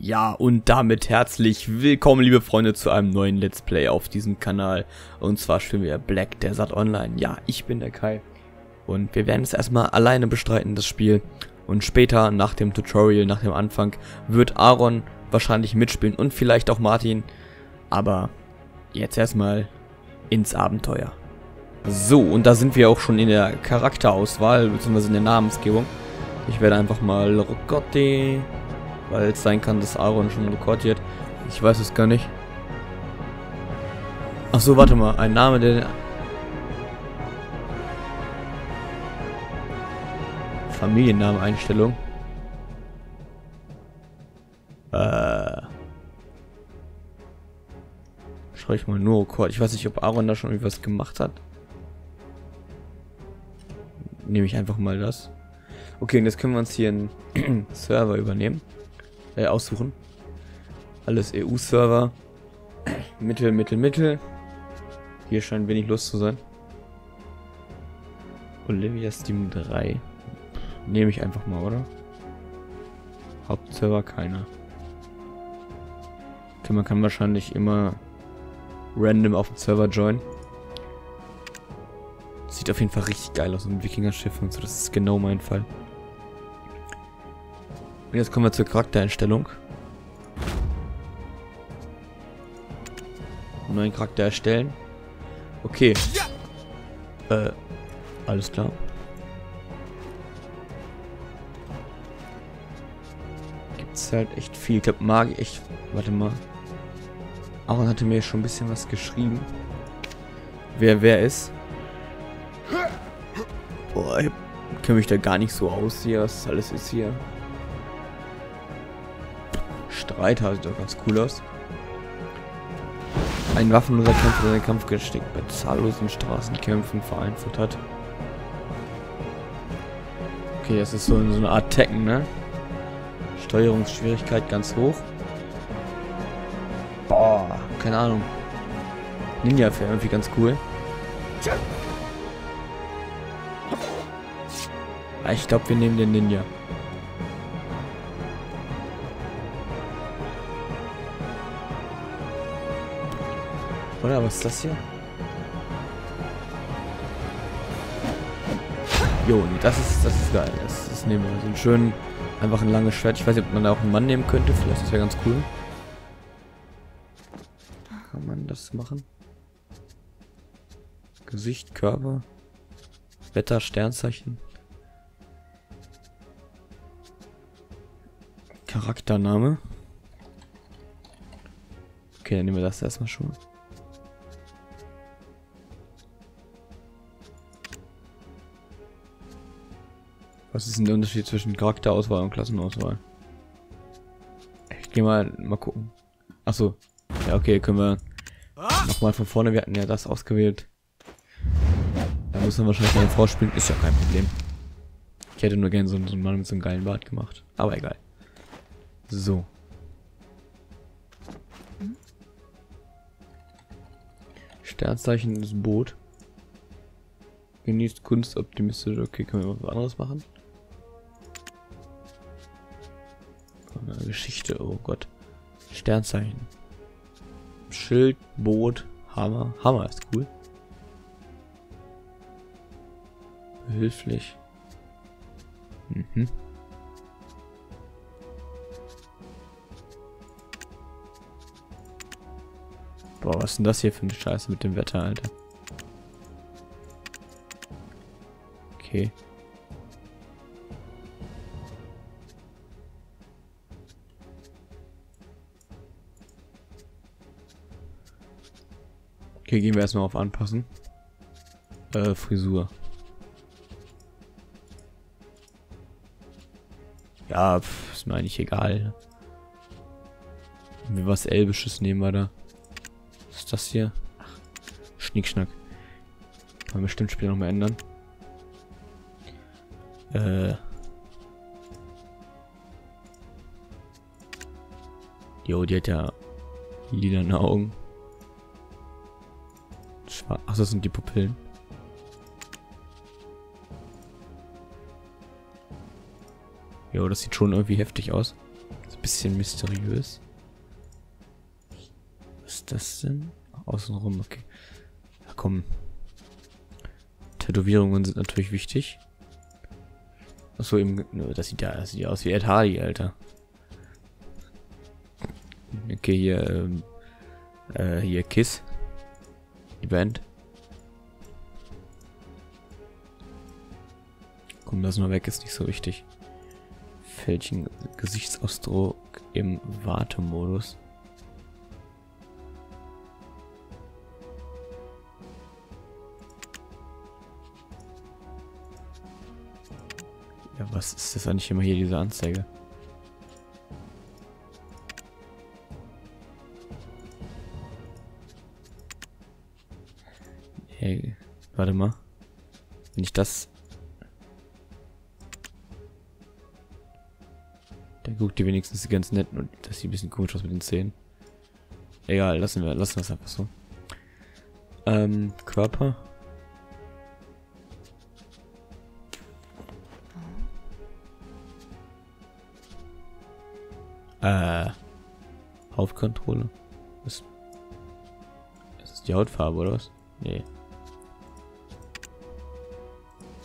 Ja, und damit herzlich willkommen, liebe Freunde, zu einem neuen Let's Play auf diesem Kanal. Und zwar spielen wir Black Desert Online. Ja, ich bin der Kai. Und wir werden es erstmal alleine bestreiten, das Spiel. Und später, nach dem Tutorial, nach dem Anfang, wird Aaron wahrscheinlich mitspielen und vielleicht auch Martin. Aber jetzt erstmal ins Abenteuer. So, und da sind wir auch schon in der Charakterauswahl, beziehungsweise in der Namensgebung. Ich werde einfach mal Rocotti weil es sein kann, dass Aaron schon rekordiert. Ich weiß es gar nicht. Ach so, warte mal. Ein Name, der... Familiennameneinstellung. Äh... Schau ich mal nur Rekord. Ich weiß nicht, ob Aaron da schon irgendwas gemacht hat. Nehme ich einfach mal das. Okay, und jetzt können wir uns hier einen Server übernehmen äh, aussuchen. Alles EU-Server. Mittel, Mittel, Mittel. Hier scheint wenig los zu sein. Olivia Steam 3. Nehme ich einfach mal, oder? Hauptserver keiner. Okay, man kann wahrscheinlich immer random auf den Server joinen. Sieht auf jeden Fall richtig geil aus, ein Wikinger-Schiff und so. Das ist genau mein Fall. Und jetzt kommen wir zur Charaktereinstellung. Neuen Charakter erstellen. Okay. Äh, alles klar. Gibt's halt echt viel. Ich glaube, mag echt. Warte mal. Aaron hatte mir schon ein bisschen was geschrieben. Wer wer ist. Boah, ich kenne mich da gar nicht so aus hier, was alles ist hier. Streiter sieht doch ganz cool aus. Ein waffenloser Kämpfer, der seinen Kampfgeschick bei zahllosen Straßenkämpfen vereinfacht hat. Okay, das ist so, so eine Art Tekken, ne? Steuerungsschwierigkeit ganz hoch. Boah, keine Ahnung. Ninja wäre irgendwie ganz cool. Ich glaube, wir nehmen den Ninja. Oder was ist das hier? Jo, das ist, das ist geil. Das, das nehmen wir. So ein schön, einfach ein langes Schwert. Ich weiß nicht, ob man da auch einen Mann nehmen könnte. Vielleicht ist ja ganz cool. Kann man das machen? Gesicht, Körper, Wetter, Sternzeichen. Charaktername. Okay, dann nehmen wir das erstmal schon. Was ist denn der Unterschied zwischen Charakterauswahl und Klassenauswahl? Ich gehe mal mal gucken. Achso. Ja, okay, können wir nochmal von vorne. Wir hatten ja das ausgewählt. Da muss man wahrscheinlich eine Frau spielen. Ist ja kein Problem. Ich hätte nur gerne so, so einen Mann mit so einem geilen Bart gemacht. Aber egal. So. Sternzeichen ist Boot. Genießt Kunst optimistisch. Okay, können wir was anderes machen? Geschichte, oh Gott. Sternzeichen. Schild, Boot, Hammer. Hammer ist cool. Behilflich. Mhm. Boah, was ist denn das hier für eine Scheiße mit dem Wetter, Alter? Okay. Okay, gehen wir erstmal auf Anpassen. Äh, Frisur. Ja, pff, ist mir eigentlich egal. Wenn wir was Elbisches nehmen wir da. Was ist das hier? Ach, Schnickschnack. Kann man bestimmt später noch mal ändern. Äh. Jo, die hat ja lilane Augen. Ach, das sind die Pupillen. Jo, das sieht schon irgendwie heftig aus. Ist ein bisschen mysteriös. Was ist das denn? Außenrum, okay. Ja, komm. Tätowierungen sind natürlich wichtig. Achso, eben, das sieht ja, das sieht aus wie Ed Hardy, Alter. Okay, hier, ähm, äh, hier Kiss. Die Band. Komm, lass mal weg, ist nicht so wichtig. Fältchen Gesichtsausdruck im Wartemodus. Ja, was ist das eigentlich immer hier, diese Anzeige? Hey, warte mal. Wenn ich das... Der guckt die wenigstens ganz nett und das sieht ein bisschen komisch aus mit den Zähnen. Egal, lassen wir, lassen wir es einfach so. Ähm, Körper. Äh. Hautkontrolle? Was? Das ist die Hautfarbe, oder was? Nee.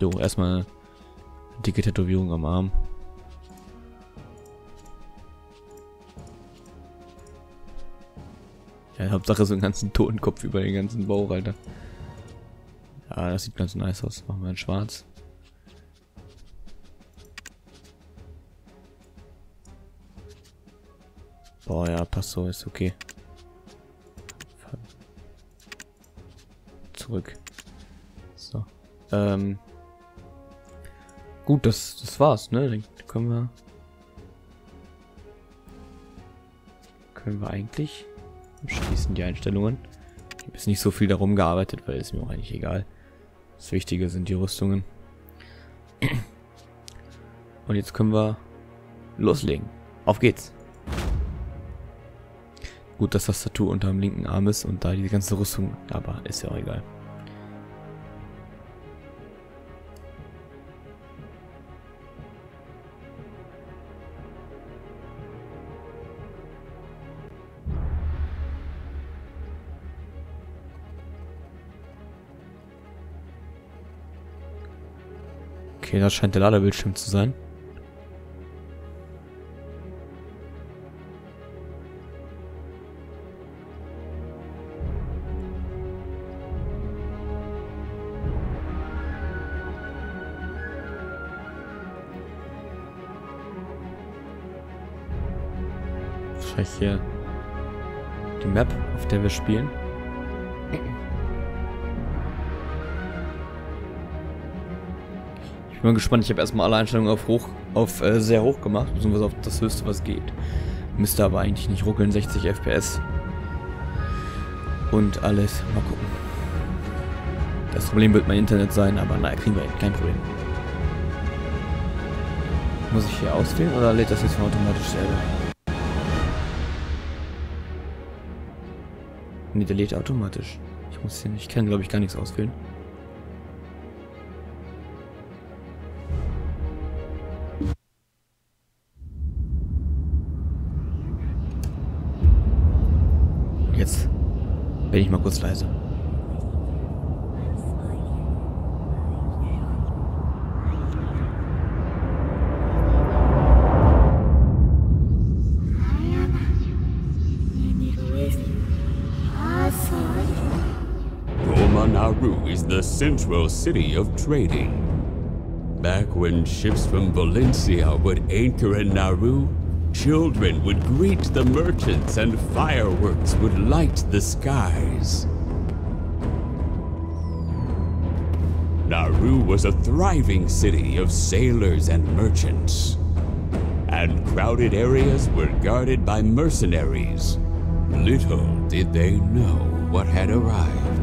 So, erstmal dicke Tätowierung am Arm. Ja, Hauptsache so einen ganzen Totenkopf über den ganzen Bauch, Alter. Ja, das sieht ganz nice aus. Machen wir in schwarz. Boah, ja, passt so, ist okay. Zurück. So. Ähm. Gut, das, das war's, ne? Dann können wir... Können wir eigentlich schließen die Einstellungen. Ich habe jetzt nicht so viel darum gearbeitet, weil es mir auch eigentlich egal. Das Wichtige sind die Rüstungen. Und jetzt können wir loslegen. Auf geht's. Gut, dass das Tattoo unter dem linken Arm ist und da die ganze Rüstung, aber ist ja auch egal. Okay, das scheint der Ladebildschirm zu sein. Wahrscheinlich hier die Map, auf der wir spielen. Ich bin mal gespannt. Ich habe erstmal alle Einstellungen auf hoch, auf äh, sehr hoch gemacht, beziehungsweise auf das höchste, was geht. Müsste aber eigentlich nicht ruckeln, 60 FPS. Und alles. Mal gucken. Das Problem wird mein Internet sein, aber naja, kriegen wir. Kein Problem. Muss ich hier auswählen oder lädt das jetzt automatisch selber? Nee, der lädt automatisch. Ich muss hier nicht, ich kann glaube ich gar nichts auswählen. Jetzt bin ich mal kurz leise. Roma Nauru is the central city of trading. Back when ships from Valencia would anchor in Nauru, children would greet the merchants and fireworks would light the skies. Nauru was a thriving city of sailors and merchants. And crowded areas were guarded by mercenaries. Little did they know what had arrived.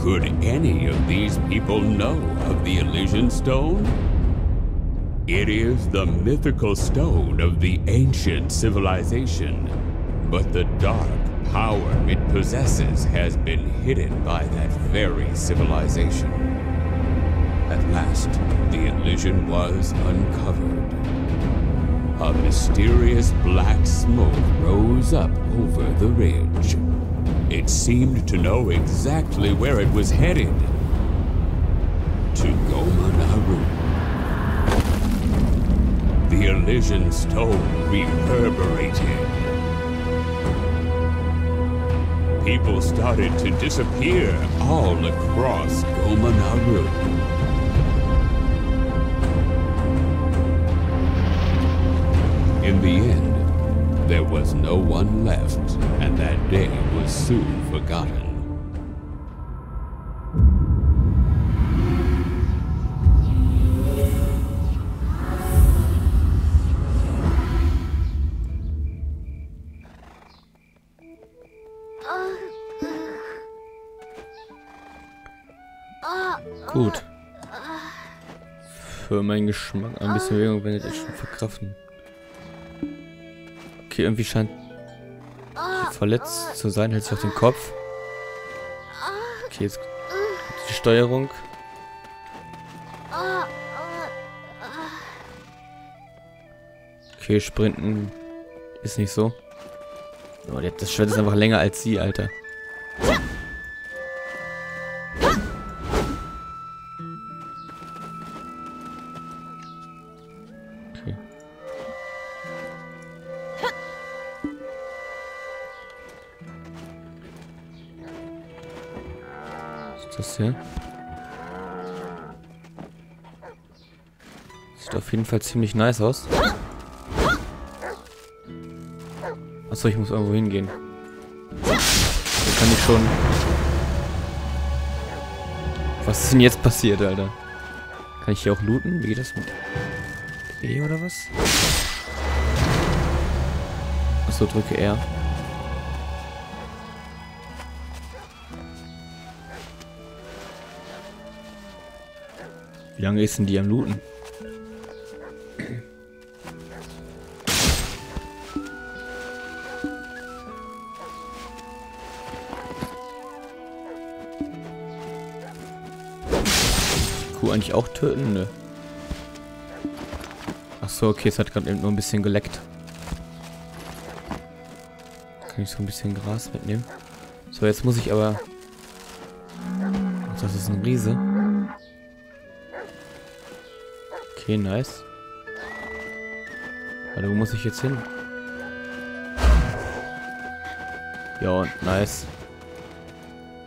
Could any of these people know of the Elysian Stone? It is the mythical stone of the ancient civilization, but the dark power it possesses has been hidden by that very civilization. At last, the Elysian was uncovered. a mysterious black smoke rose up over the ridge. It seemed to know exactly where it was headed. To Goma Naru. The Elysian stone reverberated. People started to disappear all across Goma Naru. In the end, there was no one left, and that day was soon forgotten. Gut. Für meinen Geschmack ein bisschen Bewegung wenn ich schon verkraften. Okay, irgendwie scheint verletzt zu sein, hält sich auf den Kopf. Okay, jetzt die Steuerung. Okay, Sprinten ist nicht so. Oh, das Schwert ist einfach länger als sie, Alter. Was ist das hier? Sieht auf jeden Fall ziemlich nice aus. Achso, ich muss irgendwo hingehen. Da kann ich schon... Was ist denn jetzt passiert, Alter? Kann ich hier auch looten? Wie geht das mit E oder was? Achso, drücke R. Wie lange ist denn die am Looten? Kuh eigentlich auch töten? Nö. Ach so, okay, es hat gerade eben nur ein bisschen geleckt. Kann ich so ein bisschen Gras mitnehmen? So, jetzt muss ich aber... Das ist ein Riese. Okay, nice. Warte, wo muss ich jetzt hin? Ja, nice.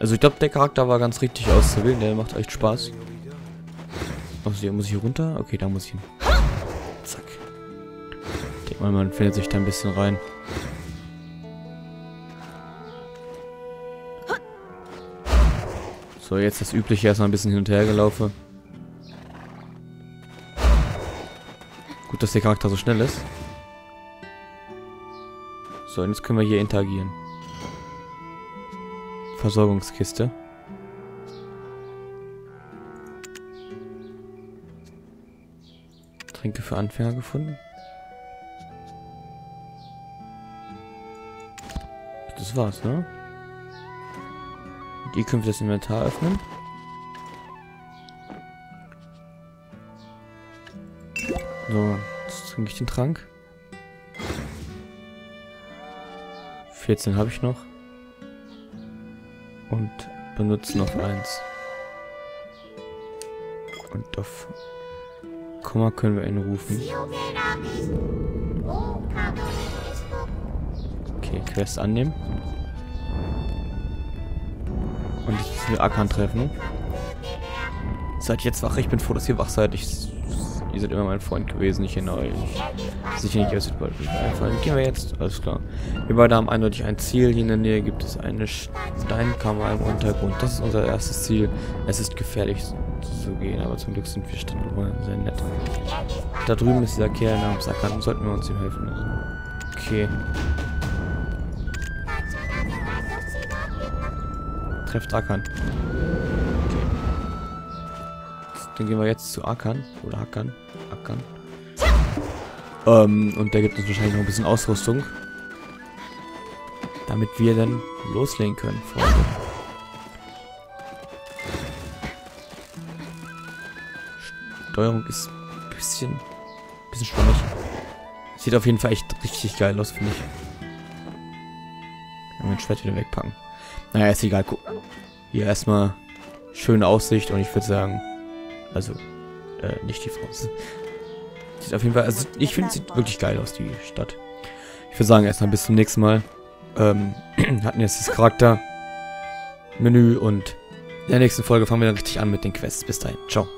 Also ich glaube, der Charakter war ganz richtig auszuwählen. Der macht echt Spaß. Also hier muss ich runter? Okay, da muss ich hin. Zack. Ich denke mal, man findet sich da ein bisschen rein. So, jetzt das übliche erstmal ein bisschen hin und her gelaufen. Gut, dass der Charakter so schnell ist. So, und jetzt können wir hier interagieren. Versorgungskiste. Tränke für Anfänger gefunden. Das war's, ne? Können wir das Inventar öffnen. So, jetzt trinke ich den Trank. 14 habe ich noch. Und benutzen auf 1. Und auf Komma können wir ihn rufen. Okay, Quest annehmen. Und jetzt müssen wir Akan treffen. Seid jetzt wach, ich bin froh, dass ihr wach seid. Ich, ihr seid immer mein Freund gewesen, ich erinnere euch. Sicher nicht, es wird bald einfallen. Gehen wir jetzt, alles klar. Wir beide haben eindeutig ein Ziel. Hier in der Nähe gibt es eine Steinkammer im Untergrund. Das ist unser erstes Ziel. Es ist gefährlich zu gehen, aber zum Glück sind wir Stadtbewohner sehr nett. Da drüben ist dieser Kerl namens Akan, sollten wir uns ihm helfen. Okay. Trefft Akan. Dann gehen wir jetzt zu Akan. Oder Akan. Akan. Ähm, und der gibt uns wahrscheinlich noch ein bisschen Ausrüstung. Damit wir dann loslegen können, Freunde. Steuerung ist ein bisschen, bisschen schwammig. Sieht auf jeden Fall echt richtig geil aus, finde ich. Mein Schwert wieder wegpacken. Naja, ist egal. Hier erstmal schöne Aussicht und ich würde sagen, also, äh, nicht die Frau. Sieht auf jeden Fall, also ich finde, sieht wirklich geil aus, die Stadt. Ich würde sagen, erstmal bis zum nächsten Mal. Ähm, hatten jetzt das Charakter, Menü und in der nächsten Folge fangen wir dann richtig an mit den Quests. Bis dahin, ciao.